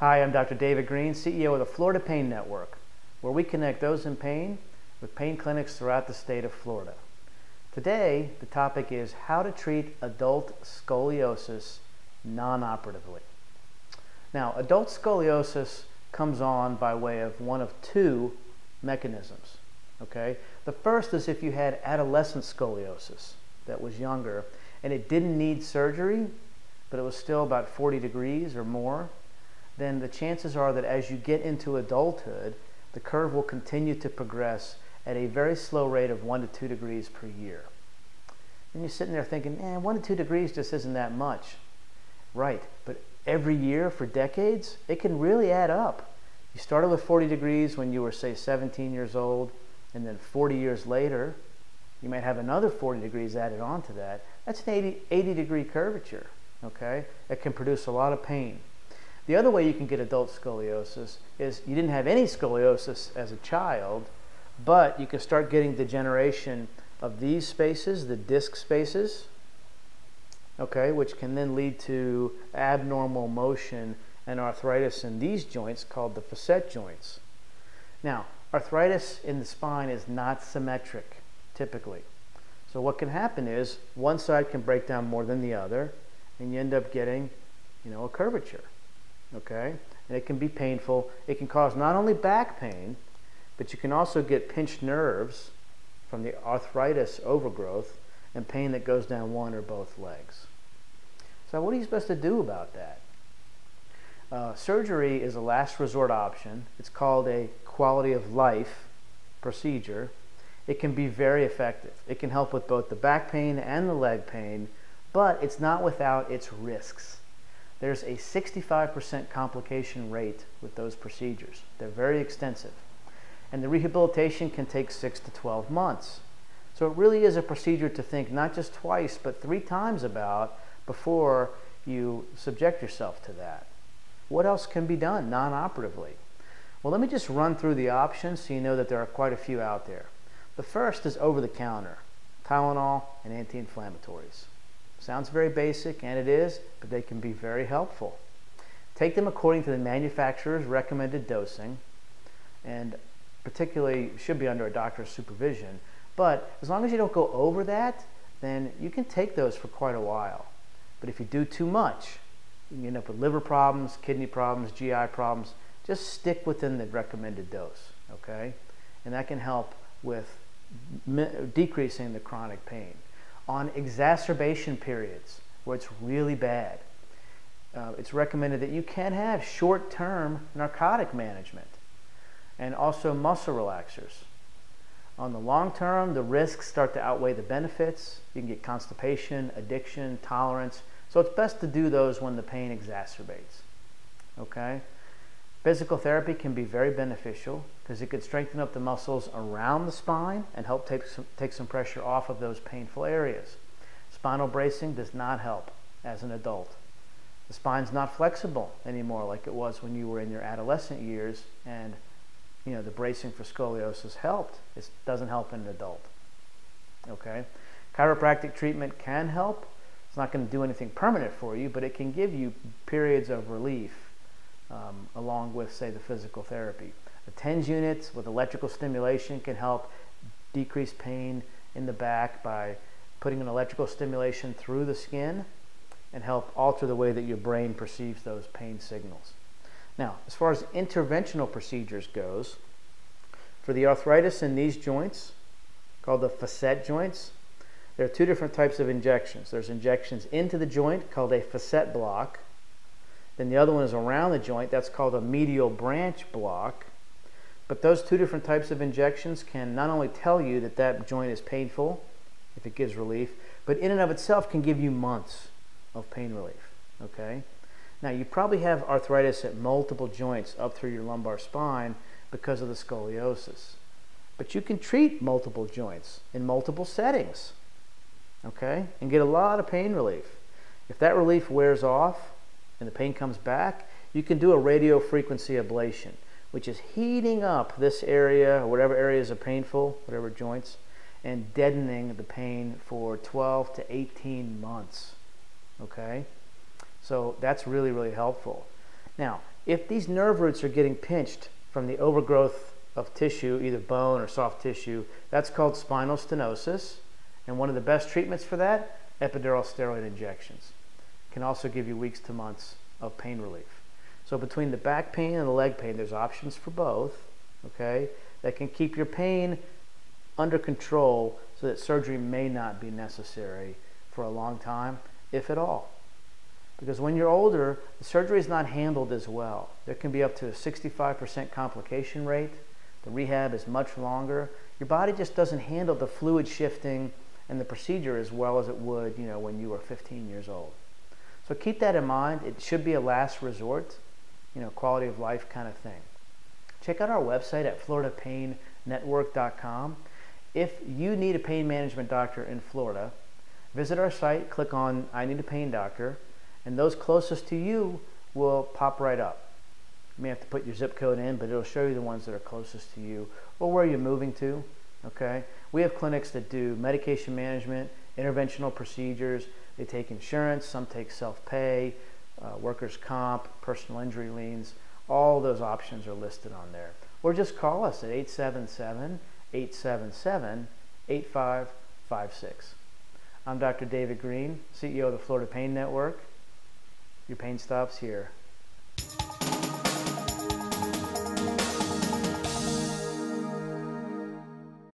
Hi, I'm Dr. David Greene, CEO of the Florida Pain Network, where we connect those in pain with pain clinics throughout the state of Florida. Today, the topic is how to treat adult scoliosis non-operatively. Now, adult scoliosis comes on by way of one of two mechanisms. Okay? The first is if you had adolescent scoliosis that was younger and it didn't need surgery, but it was still about 40 degrees or more, then the chances are that as you get into adulthood, the curve will continue to progress at a very slow rate of one to two degrees per year. And you're sitting there thinking, eh, one to two degrees just isn't that much. Right, but every year for decades, it can really add up. You started with 40 degrees when you were, say, 17 years old, and then 40 years later, you might have another 40 degrees added on to that. That's an 80, 80 degree curvature, okay? It can produce a lot of pain. The other way you can get adult scoliosis is you didn't have any scoliosis as a child, but you can start getting degeneration of these spaces, the disc spaces, okay, which can then lead to abnormal motion and arthritis in these joints called the facet joints. Now, arthritis in the spine is not symmetric typically. So what can happen is one side can break down more than the other and you end up getting, you know, a curvature. Okay? And it can be painful. It can cause not only back pain, but you can also get pinched nerves from the arthritis overgrowth and pain that goes down one or both legs. So what are you supposed to do about that? Uh, surgery is a last resort option. It's called a quality of life procedure. It can be very effective. It can help with both the back pain and the leg pain, but it's not without its risks. There's a 65% complication rate with those procedures. They're very extensive. And the rehabilitation can take 6 to 12 months. So it really is a procedure to think not just twice, but three times about before you subject yourself to that. What else can be done non-operatively? Well, let me just run through the options so you know that there are quite a few out there. The first is over-the-counter, Tylenol and anti-inflammatories. Sounds very basic, and it is, but they can be very helpful. Take them according to the manufacturer's recommended dosing, and particularly should be under a doctor's supervision. But as long as you don't go over that, then you can take those for quite a while. But if you do too much, you end up with liver problems, kidney problems, GI problems. Just stick within the recommended dose, okay? And that can help with decreasing the chronic pain. On exacerbation periods where it's really bad, uh, it's recommended that you can have short-term narcotic management and also muscle relaxers. On the long term, the risks start to outweigh the benefits. You can get constipation, addiction, tolerance, so it's best to do those when the pain exacerbates. Okay? Physical therapy can be very beneficial because it could strengthen up the muscles around the spine and help take some, take some pressure off of those painful areas. Spinal bracing does not help as an adult. The spine's not flexible anymore like it was when you were in your adolescent years and you know the bracing for scoliosis helped. It doesn't help in an adult. Okay? Chiropractic treatment can help, it's not going to do anything permanent for you, but it can give you periods of relief um, along with, say, the physical therapy. The TENS units with electrical stimulation can help decrease pain in the back by putting an electrical stimulation through the skin and help alter the way that your brain perceives those pain signals. Now, as far as interventional procedures goes, for the arthritis in these joints, called the facet joints, there are two different types of injections. There's injections into the joint called a facet block. Then the other one is around the joint. That's called a medial branch block. But those two different types of injections can not only tell you that that joint is painful, if it gives relief, but in and of itself can give you months of pain relief. Okay? Now, you probably have arthritis at multiple joints up through your lumbar spine because of the scoliosis. But you can treat multiple joints in multiple settings okay, and get a lot of pain relief. If that relief wears off and the pain comes back, you can do a radio frequency ablation, which is heating up this area, whatever areas are painful, whatever joints, and deadening the pain for 12 to 18 months. Okay? So that's really, really helpful. Now, if these nerve roots are getting pinched from the overgrowth of tissue, either bone or soft tissue, that's called spinal stenosis. And one of the best treatments for that, epidural steroid injections. Can also give you weeks to months of pain relief. So between the back pain and the leg pain, there's options for both, okay, that can keep your pain under control so that surgery may not be necessary for a long time, if at all. Because when you're older, the surgery is not handled as well. There can be up to a 65% complication rate. The rehab is much longer. Your body just doesn't handle the fluid shifting and the procedure as well as it would, you know, when you were 15 years old. So keep that in mind. It should be a last resort, you know, quality of life kind of thing. Check out our website at floridapainnetwork.com. If you need a pain management doctor in Florida, visit our site, click on I need a pain doctor, and those closest to you will pop right up. You may have to put your zip code in, but it'll show you the ones that are closest to you or where you're moving to. Okay? We have clinics that do medication management, interventional procedures. They take insurance, some take self-pay, uh, workers' comp, personal injury liens. All those options are listed on there. Or just call us at 877-877-8556. I'm Dr. David Greene, CEO of the Florida Pain Network. Your pain stops here.